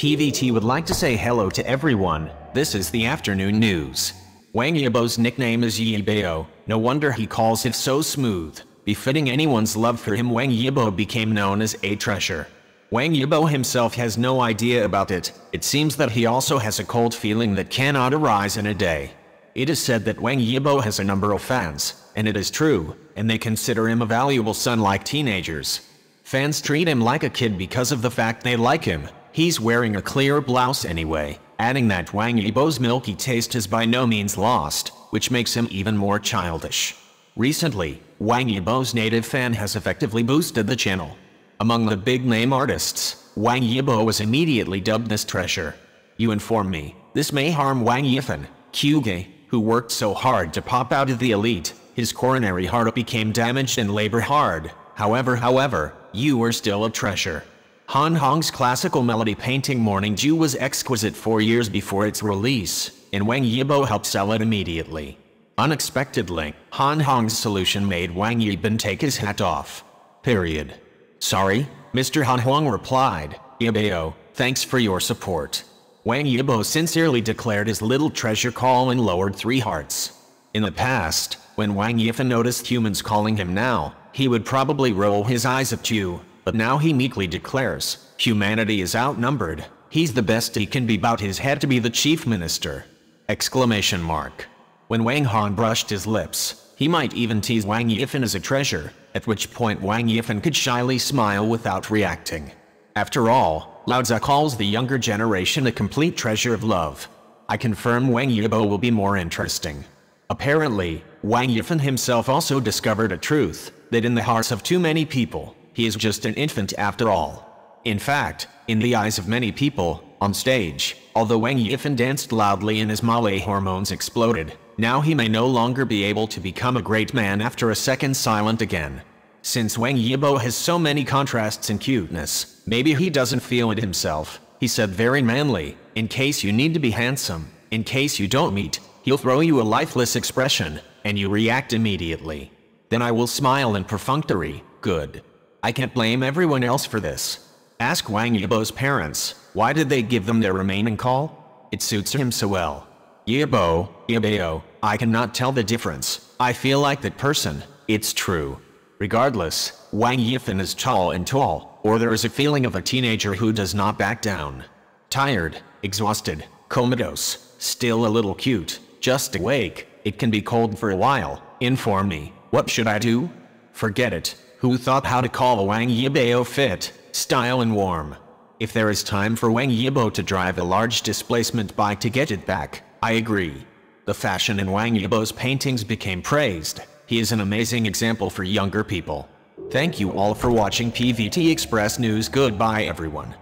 PVT would like to say hello to everyone. This is the afternoon news. Wang Yibo's nickname is Yibao. No wonder he calls it so smooth. Befitting anyone's love for him, Wang Yibo became known as a treasure. Wang Yibo himself has no idea about it. It seems that he also has a cold feeling that cannot arise in a day. It is said that Wang Yibo has a number of fans, and it is true, and they consider him a valuable son like teenagers. Fans treat him like a kid because of the fact they like him, He's wearing a clear blouse anyway, adding that Wang Yibo's milky taste is by no means lost, which makes him even more childish. Recently, Wang Yibo's native fan has effectively boosted the channel. Among the big-name artists, Wang Yibo was immediately dubbed this treasure. You inform me, this may harm Wang Yifan, Kugai, who worked so hard to pop out of the elite. His coronary heart became damaged and labor hard. However, however, you are still a treasure. Han Hong's classical melody painting Morning Dew was exquisite four years before its release, and Wang Yibo helped sell it immediately. Unexpectedly, Han Hong's solution made Wang Yibin take his hat off. Period. Sorry, Mr. Han Hong replied, Yibao, thanks for your support. Wang Yibo sincerely declared his little treasure call and lowered three hearts. In the past, when Wang Yifan noticed humans calling him now, he would probably roll his eyes at you, but now he meekly declares, humanity is outnumbered. He's the best he can be about his head to be the chief minister. Exclamation mark. When Wang Han brushed his lips, he might even tease Wang Yifan as a treasure, at which point Wang Yifan could shyly smile without reacting. After all, Lao Tzu calls the younger generation a complete treasure of love. I confirm Wang Yibo will be more interesting. Apparently, Wang Yifan himself also discovered a truth, that in the hearts of too many people, he is just an infant after all. In fact, in the eyes of many people, on stage, although Wang Yifan danced loudly and his Malay hormones exploded, now he may no longer be able to become a great man after a second silent again. Since Wang Yibo has so many contrasts and cuteness, maybe he doesn't feel it himself. He said very manly, in case you need to be handsome, in case you don't meet, he'll throw you a lifeless expression, and you react immediately. Then I will smile in perfunctory, good. I can't blame everyone else for this. Ask Wang Yibo's parents, why did they give them their remaining call? It suits him so well. Yibo, Yibao, I cannot tell the difference. I feel like that person. It's true. Regardless, Wang Yifan is tall and tall, or there is a feeling of a teenager who does not back down. Tired, exhausted, comatose, still a little cute, just awake, it can be cold for a while. Inform me, what should I do? Forget it, who thought how to call a Wang Yibao fit, style and warm. If there is time for Wang Yibo to drive a large displacement bike to get it back, I agree. The fashion in Wang Yibo's paintings became praised. He is an amazing example for younger people. Thank you all for watching PVT Express News. Goodbye everyone.